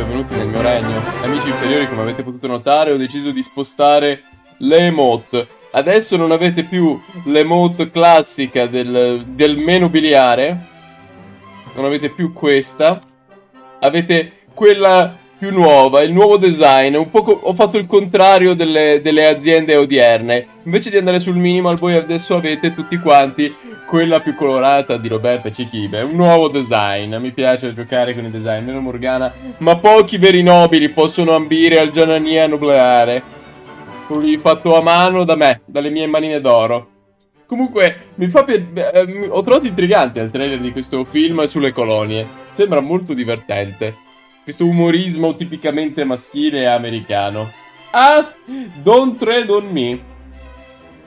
benvenuti nel mio regno. Amici inferiori, come avete potuto notare, ho deciso di spostare le emote. Adesso non avete più l'emote classica del, del menu biliare. Non avete più questa. Avete quella più nuova, il nuovo design. Un po ho fatto il contrario delle, delle aziende odierne. Invece di andare sul minimal, voi adesso avete tutti quanti quella più colorata di Roberta Cichibe. Un nuovo design. Mi piace giocare con i design. Meno Morgana. Ma pochi veri nobili possono ambire al Gianania nucleare. Quello fatto a mano da me, dalle mie manine d'oro. Comunque, mi fa eh, ho trovato intrigante il trailer di questo film sulle colonie. Sembra molto divertente. Questo umorismo tipicamente maschile e americano. Ah, don't tread on me.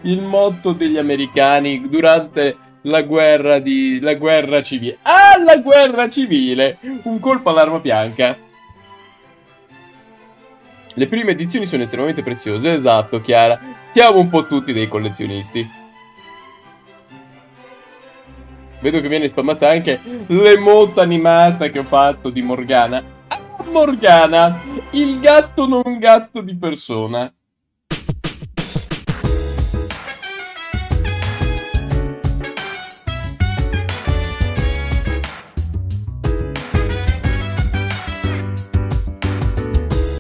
Il motto degli americani durante la guerra di... la guerra civile. Ah, la guerra civile! Un colpo all'arma bianca. Le prime edizioni sono estremamente preziose, esatto, Chiara. Siamo un po' tutti dei collezionisti. Vedo che viene spammata anche l'emote animata che ho fatto di Morgana. Ah, Morgana! Il gatto non gatto di persona.